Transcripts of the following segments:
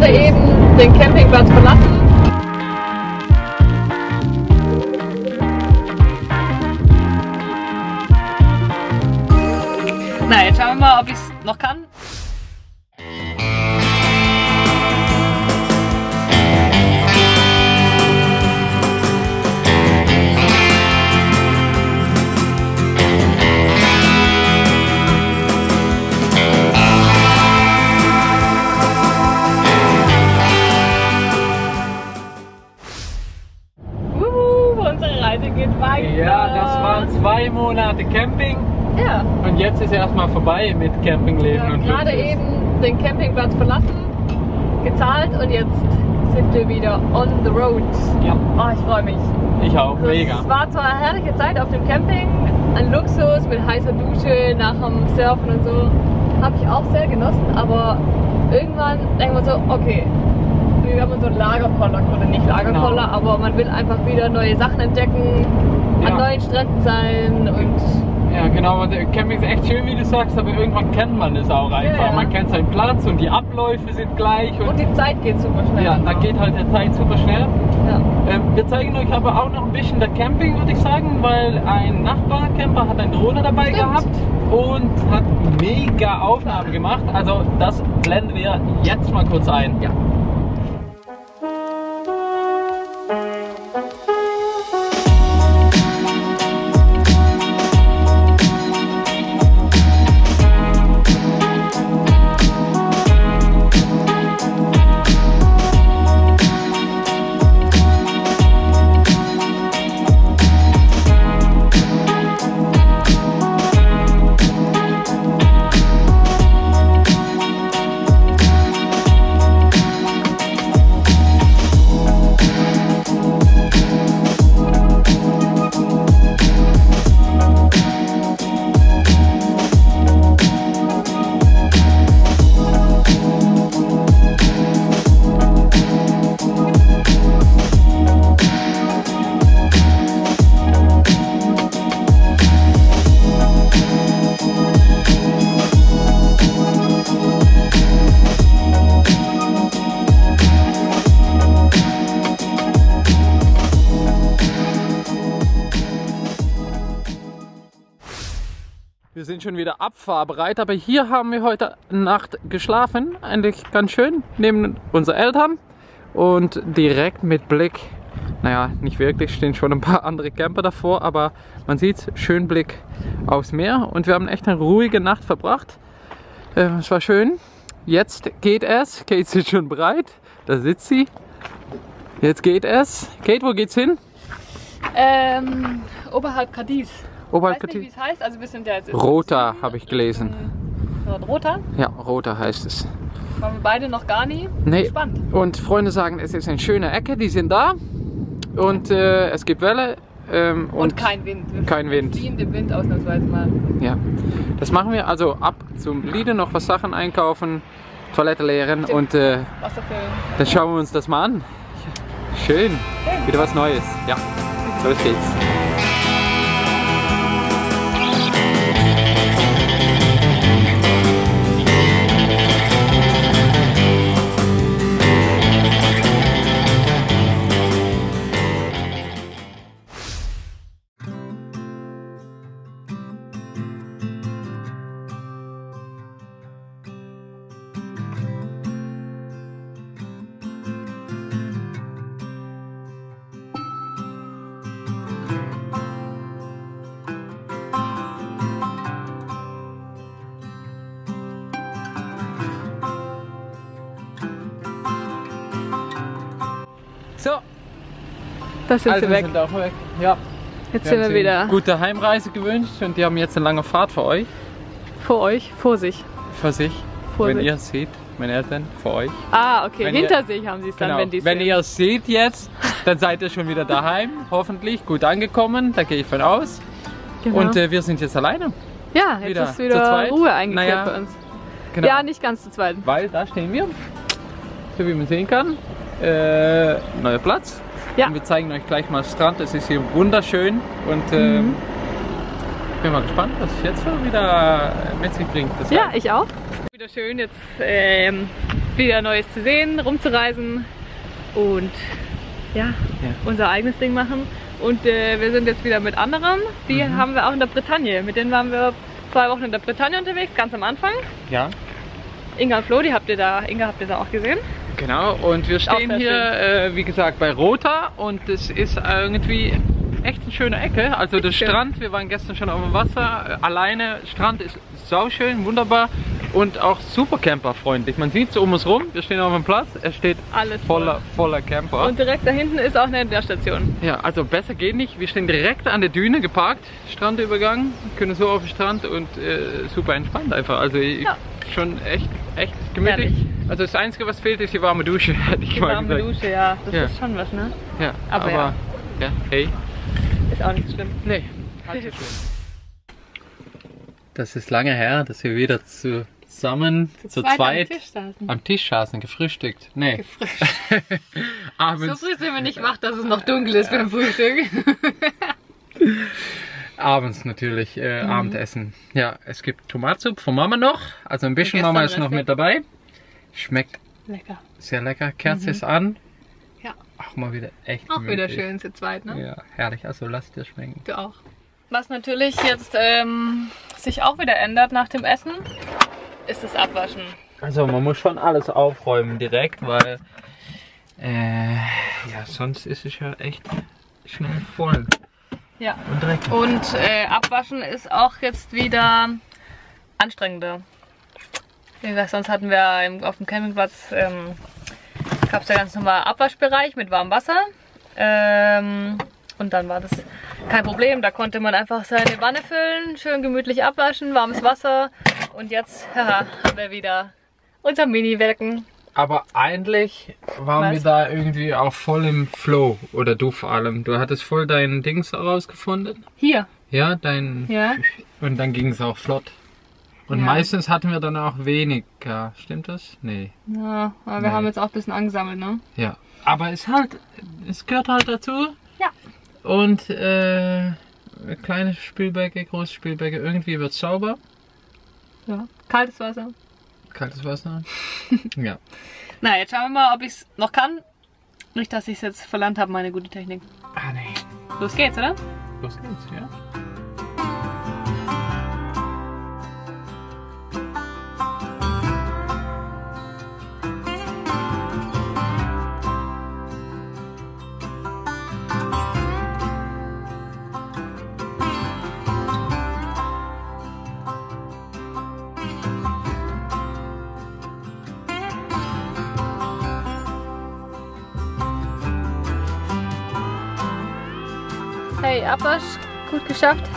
gerade eben den Campingplatz verlassen. Na, jetzt schauen wir mal, ob ich es noch kann. Vorbei mit Campingleben wir und gerade Luxus. eben den Campingplatz verlassen, gezahlt und jetzt sind wir wieder on the road. Ja, Oh, ich freue mich. ich auch, Das mega. war zwar eine herrliche Zeit auf dem Camping, ein Luxus mit heißer Dusche nach dem Surfen und so. Habe ich auch sehr genossen, aber irgendwann denkt man so, okay, wir haben unseren Lagerkoller, oder nicht Lagerkoller, Genau. aber man will einfach wieder neue Sachen entdecken, Ja. an neuen Stränden sein und Ja, genau, Camping ist echt schön, wie du sagst, aber irgendwann kennt man es auch einfach. ja. Man kennt seinen Platz und die Abläufe sind gleich und, und die Zeit geht super schnell. ja, da geht halt der Zeit super schnell. Ja. Ähm, wir zeigen euch aber auch noch ein bisschen der Camping, würde ich sagen, weil ein Nachbarcamper hat einen Drohne dabei Stimmt. gehabt und hat mega Aufnahmen gemacht. Also das blenden wir jetzt mal kurz ein. ja. Wir sind schon wieder abfahrbereit, aber hier haben wir heute Nacht geschlafen. Eigentlich ganz schön, neben unseren Eltern und direkt mit Blick. Naja, nicht wirklich, stehen schon ein paar andere Camper davor, aber man sieht schön Blick aufs Meer und wir haben echt eine ruhige Nacht verbracht. Ähm, es war schön. Jetzt geht es. Kate sitzt schon bereit. Da sitzt sie. Jetzt geht es. Kate, wo geht's hin? Ähm, oberhalb Cadiz. Oberhalb weiß nicht, wie es heißt. Also wir sind ja jetzt Rota habe ich gelesen. Rota. Ja, Rota heißt es. Waren wir beide noch gar nie. Nee. Spannend. Und Freunde sagen, es ist eine schöne Ecke, die sind da. Und äh, es gibt Welle. Ähm, Und, kein Wind. Kein Wind. ziehen den Wind ausnahmsweise mal. Ja, das machen wir. Also ab zum Lidl noch was Sachen einkaufen, Toilette leeren Stimmt. und äh, dann schauen wir uns das mal an. Schön, wieder was Neues. Ja, los geht's. So, Das sind also sie weg. sind auch weg. Ja, Jetzt wir sind wir wieder eine gute Heimreise gewünscht und die haben jetzt eine lange Fahrt für euch, vor euch, vor sich. für sich. Vor wenn sich. ihr es seht, meine Eltern, für euch. Ah, okay. Wenn Hinter ihr- sich haben sie es dann, Genau. wenn die Wenn ihr es seht jetzt, dann seid ihr schon wieder daheim, hoffentlich gut angekommen, da gehe ich von aus. genau. Und äh, wir sind jetzt alleine. ja, jetzt wieder ist wieder. Ruhe eingekehrt Naja, bei uns. Genau. Ja, nicht ganz zu zweit. Weil da stehen wir, so wie man sehen kann. Äh, neuer Platz. Ja. Und wir zeigen euch gleich mal Strand. Es ist hier wunderschön und ähm, Mhm. bin mal gespannt, was jetzt so wieder mit sich bringt. Das Ja, heißt, ich auch. Wieder schön, jetzt ähm, wieder Neues zu sehen, rumzureisen und ja, Ja. unser eigenes Ding machen. Und äh, wir sind jetzt wieder mit anderen. Die Mhm. haben wir auch in der Bretagne. Mit denen waren wir zwei Wochen in der Bretagne unterwegs, ganz am Anfang. Ja. Inga und Flo, die habt ihr da, Inga habt ihr da auch gesehen. Genau, und wir stehen hier, äh, wie gesagt, bei Rota und es ist irgendwie echt eine schöne Ecke. Also der Schön. Strand, wir waren gestern schon auf dem Wasser, alleine, Strand ist sauschön, wunderbar und auch super camperfreundlich. Man sieht es um uns rum, wir stehen auf dem Platz, es steht Alles voll. voller, voller Camper. Und direkt da hinten ist auch eine Enterstation. ja, also besser geht nicht. Wir stehen direkt an der Düne geparkt, Strandübergang, können so auf den Strand und äh, super entspannt einfach. Also Ja. schon echt, echt gemütlich. Herrlich. Also das Einzige, was fehlt, ist die warme Dusche, hätte ich Die mal warme gesagt. Dusche, ja. Das Ja. ist schon was, ne? Ja, Aber aber, ja. ja. hey. Ist auch nicht schlimm. Nee, halt so schön. Das ist lange her, dass wir wieder zusammen, zu, zweit, am Tisch saßen. am Tisch saßen, gefrühstückt. Nee, Gefrischt. So abends, früh sind wir nicht wach, dass es noch dunkel ist beim Frühstück. abends natürlich, äh, Mhm. Abendessen. Ja, es gibt Tomatsuppe von Mama noch, also ein bisschen Mama ist noch mit dabei. Schmeckt Lecker. sehr lecker, Kerze ist an. Mhm. Ja. Auch mal wieder echt Auch wieder schön zu zweit, ne? Ja, herrlich, also lass dir schmecken. Du auch. Was natürlich jetzt ähm, sich auch wieder ändert nach dem Essen, ist das Abwaschen. Also man muss schon alles aufräumen direkt, weil äh, ja sonst ist es ja echt schnell voll Ja. und dreckig. Und äh, Abwaschen ist auch jetzt wieder anstrengender. Wie gesagt, sonst hatten wir auf dem Campingplatz ähm, gab es ja ganz normal Abwaschbereich mit warmem Wasser. Ähm, und dann war das kein Problem. Da konnte man einfach seine Wanne füllen, schön gemütlich abwaschen, warmes Wasser. Und jetzt haha, haben wir wieder unser Mini-Wecken. Aber eigentlich waren Was? wir da irgendwie auch voll im Flow oder du vor allem. Du hattest voll dein Dings herausgefunden. Hier. Ja, dein Ja. und dann ging es auch flott. Und Ja. meistens hatten wir dann auch weniger. Stimmt das? Nee. Ja, aber wir Nee. haben jetzt auch ein bisschen angesammelt, ne? Ja. Aber es halt, es gehört halt dazu. Ja. Und äh, kleine Spülbecke, große Spülbecke, irgendwie wird sauber. Ja. Kaltes Wasser. Kaltes Wasser. ja. Na, jetzt schauen wir mal, ob ich es noch kann. Nicht, dass ich es jetzt verlernt habe, meine gute Technik. Ah nee. Los geht's, oder? Los geht's, ja. Abwasch, gut geschafft.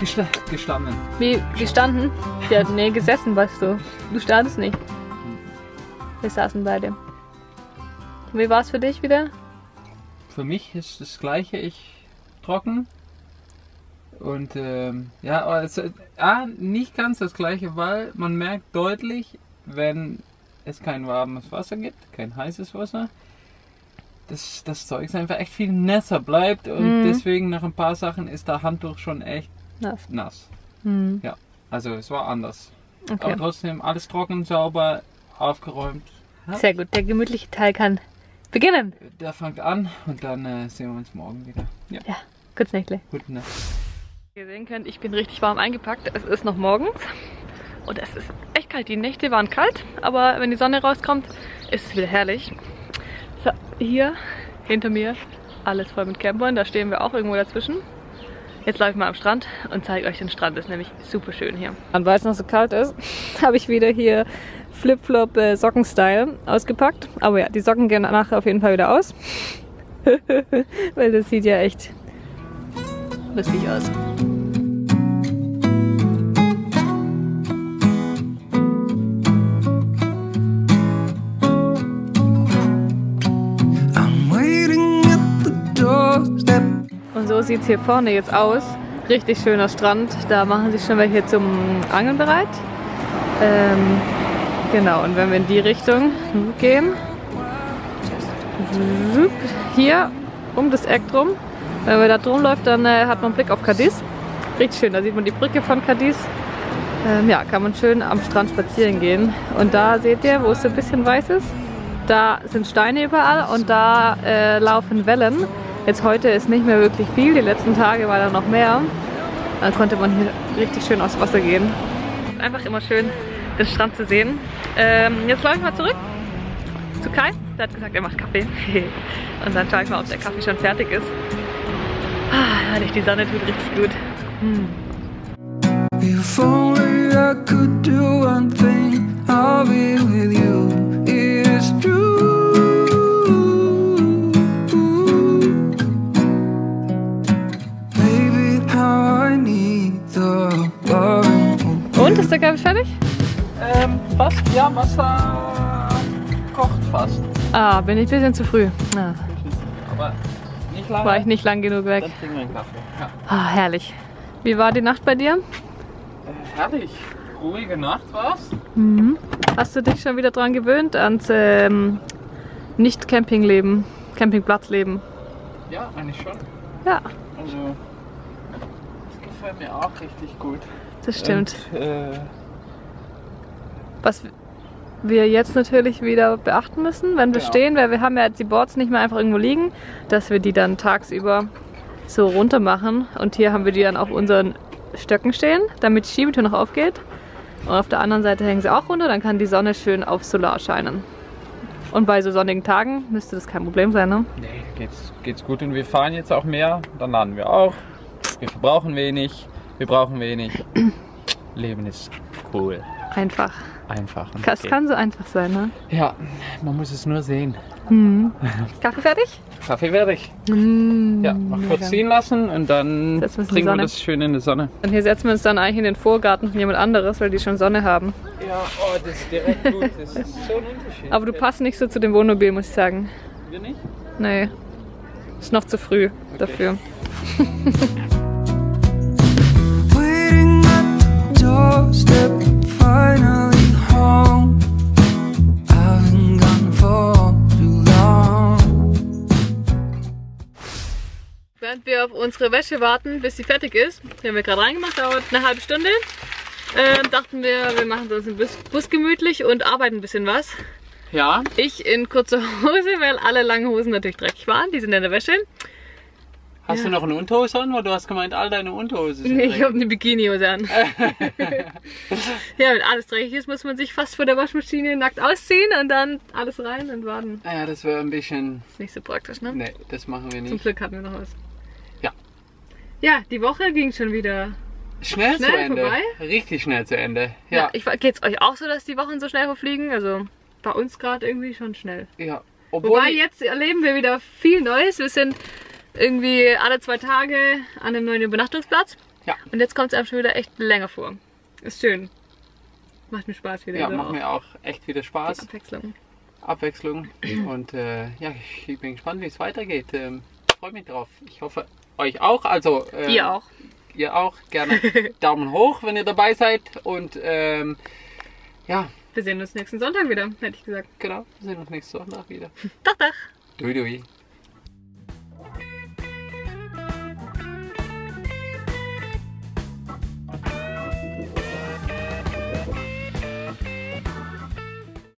Gesta gestanden. Wie gestanden? Hat nee, gesessen, weißt du. Du standest nicht. Wir saßen beide. Wie war es für dich wieder? Für mich ist das gleiche, ich trocken. Und ähm, ja, aber es, ah, nicht ganz das gleiche, weil man merkt deutlich, wenn es kein warmes Wasser gibt, kein heißes Wasser, dass das Zeug einfach echt viel nasser bleibt und Mhm. deswegen nach ein paar Sachen ist der Handtuch schon echt Nass. nass. Hm. Also es war anders. Okay. Aber trotzdem alles trocken, sauber, aufgeräumt. Ja, Sehr gut. Der gemütliche Teil kann beginnen. der fängt an und dann äh, sehen wir uns morgen wieder. Ja, Ja, kurz Nächtle. gute Nacht. Wie ihr sehen könnt, ich bin richtig warm eingepackt. Es ist noch morgens und es ist echt kalt. Die Nächte waren kalt, aber wenn die Sonne rauskommt, ist es wieder herrlich. So, hier hinter mir alles voll mit Campern. Da stehen wir auch irgendwo dazwischen. Jetzt laufe ich mal am Strand und zeige euch den Strand. Ist nämlich super schön hier. Und weil es noch so kalt ist, habe ich wieder hier Flip-Flop äh, Socken-Style ausgepackt. Aber ja, die Socken gehen nachher auf jeden Fall wieder aus. weil das sieht ja echt lustig aus. Sieht es hier vorne jetzt aus. Richtig schöner Strand. Da machen sich schon welche zum Angeln bereit. Ähm, genau, und wenn wir in die Richtung gehen, hier um das Eck drum, wenn man da drum läuft, dann äh, hat man einen Blick auf Cadiz. Richtig schön, da sieht man die Brücke von Cadiz. ähm, ja, kann man schön am Strand spazieren gehen. Und da seht ihr, wo es so ein bisschen weiß ist, da sind Steine überall und da äh, laufen Wellen. Jetzt heute ist nicht mehr wirklich viel, die letzten Tage war da noch mehr. Dann konnte man hier richtig schön aufs Wasser gehen. Es ist einfach immer schön, den Strand zu sehen. Ähm, jetzt laufe ich mal zurück zu Kai. Der hat gesagt, er macht Kaffee. und dann schaue ich mal, ob der Kaffee schon fertig ist. Ah, die Sonne tut richtig gut. Hm. If only I could do one thing, I'll be with you. Der Kaffee fertig? Ähm, fast, ja, Wasser kocht fast. Ah, bin ich ein bisschen zu früh. Ah, Aber nicht lange. war ich nicht lang genug weg. Dann trinken wir einen Kaffee. Ja. Ah, herrlich. Wie war die Nacht bei dir? Äh, herrlich. Ruhige Nacht war's. Mhm. Hast du dich schon wieder dran gewöhnt ans ähm, Nicht-Campingleben, Campingplatzleben? Ja, eigentlich schon. Ja, Also, das gefällt mir auch richtig gut. Das stimmt. Und, äh, Was wir jetzt natürlich wieder beachten müssen, wenn wir Ja. stehen, weil wir haben ja jetzt die Boards nicht mehr einfach irgendwo liegen, dass wir die dann tagsüber so runter machen. Und hier haben wir die dann auf unseren Stöcken stehen, damit die Schiebetür noch aufgeht. Und auf der anderen Seite hängen sie auch runter, dann kann die Sonne schön auf Solar scheinen. Und bei so sonnigen Tagen müsste das kein Problem sein, ne? nee, geht's, geht's gut. Und wir fahren jetzt auch mehr. Dann laden wir auch. Wir verbrauchen wenig. Wir brauchen wenig. Leben ist cool. Einfach. Einfach. und Das geht. kann so einfach sein, ne? Ja, man muss es nur sehen. Mhm. Kaffee fertig? Kaffee ich. Mhm. Ja, mal kurz ziehen lassen und dann die trinken wir das schön in der Sonne. Und hier setzen wir uns dann eigentlich in den Vorgarten von jemand anderes, weil die schon Sonne haben. Ja, oh, das ist direkt gut. Das ist so ein Unterschied. Aber du passt nicht so zu dem Wohnmobil, muss ich sagen. Wir nicht? Nee. Ist noch zu früh dafür. Während wir auf unsere Wäsche warten, bis sie fertig ist, die haben wir gerade reingemacht, dauert eine halbe Stunde, ähm, dachten wir, wir machen uns ein Bus, Bus gemütlich und arbeiten ein bisschen was. Ja. Ich in kurzer Hose, weil alle langen Hosen natürlich dreckig waren, die sind in der Wäsche. Hast du noch eine Unterhose an? Weil du hast gemeint, all deine Unterhose sind Nee, ich habe eine Bikinihose an. ja, wenn alles dreckig ist, muss man sich fast vor der Waschmaschine nackt ausziehen und dann alles rein und warten. Ja, das wäre ein bisschen... Ist nicht so praktisch, ne? Nee, das machen wir Zum nicht. Glück hatten wir noch was. Ja. Ja, die Woche ging schon wieder. Schnell, zu Schnell Ende. vorbei? Richtig schnell zu Ende. Ja. Ja. ich, geht's euch auch so, dass die Wochen so schnell verfliegen? Also bei uns gerade irgendwie schon schnell. ja. Obwohl Wobei jetzt erleben wir wieder viel Neues. Wir sind irgendwie alle zwei Tage an einem neuen Übernachtungsplatz. Ja. Und jetzt kommt es einem schon wieder echt länger vor. Ist schön. Macht mir Spaß wieder. Ja, so macht auch mir auch echt wieder die Spaß. Abwechslung. Abwechslung. Und äh, ja, ich bin gespannt, wie es weitergeht. Ähm, Freue mich drauf. Ich hoffe, euch auch. Also ähm, Ihr auch. Ihr auch. Gerne Daumen hoch, wenn ihr dabei seid. Und ähm, ja, Wir sehen uns nächsten Sonntag wieder, hätte ich gesagt. genau. Wir sehen uns nächsten Sonntag wieder. Doch, doch. Dui, dui.